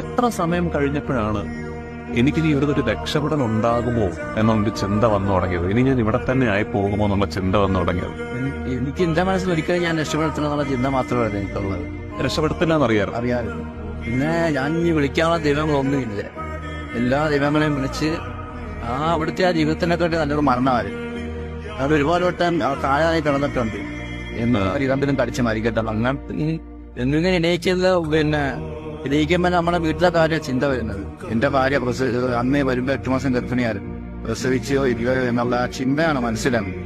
എത്ര സമയം കഴിഞ്ഞപ്പോഴാണ് എനിക്കിനി ഇവിടെ ഒരു രക്ഷപ്പെടൽ ഉണ്ടാകുമോ എന്നൊരു ചിന്ത വന്നു തുടങ്ങിയത്? ഇനി ഞാൻ ഇവിടെ തന്നെ ആയി പോകുമോ എന്നുള്ള ചിന്ത വന്നു തുടങ്ങിയത്. എനിക്ക് എന്റെ മനസ്സിൽ ഒരിക്കലും ഞാൻ രക്ഷപ്പെടുത്തണമെന്നുള്ള ചിന്ത മാത്രമല്ല എനിക്കുള്ളത്. രക്ഷപ്പെടുത്തില്ല എന്നറിയാറ് അറിയാമല്ലോ പിന്നെ ഞാൻ ഇനി വിളിക്കാനുള്ള ദൈവങ്ങളൊന്നുമില്ല. എല്ലാ ദൈവങ്ങളെയും വിളിച്ച് ആ അവിടുത്തെ ആ ജീവിതത്തിനെക്കാട്ടി നല്ലൊരു മരണമായിരുന്നു അത് ഒരുപാട് വട്ടം കാലായി കിടന്നിട്ടുണ്ട് എന്ന് ഇതെന്തിനും കടിച്ച് മരിക്കട്ടെ. അങ്ങനെ എന്നിങ്ങനെ ഇണയിച്ചത് പിന്നെ എണീക്കുമ്പോൾ നമ്മുടെ വീട്ടിലെ കാര്യം ചിന്ത വരുന്നത്. എന്റെ ഭാര്യ പ്രസവിച്ചത് അമ്മയെ വരുമ്പോ എട്ട് മാസം ഗർഭിണിയായിരുന്നു. പ്രസവിച്ചോ ഇല്ലയോ എന്നുള്ള ചിന്തയാണ് മനസ്സിലാകുന്നത്.